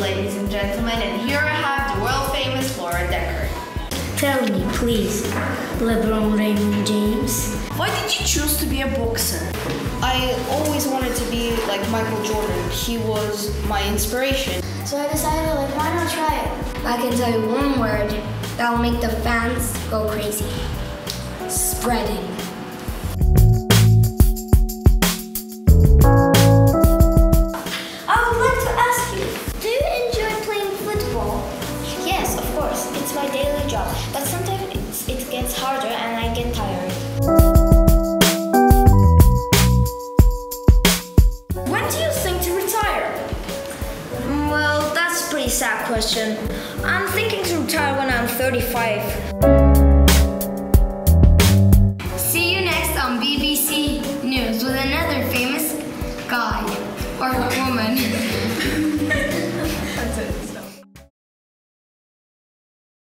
ladies and gentlemen, and here I have the world famous Laura Dekker. Tell me, please, LeBron Raymond James. Why did you choose to be a boxer? I always wanted to be like Michael Jordan. He was my inspiration. So I decided, like, why not try it? I can tell you one word that'll make the fans go crazy. Spreading. But sometimes it's, it gets harder and I get tired. When do you think to retire? Well, that's a pretty sad question. I'm thinking to retire when I'm 35. See you next on BBC News with another famous guy or woman.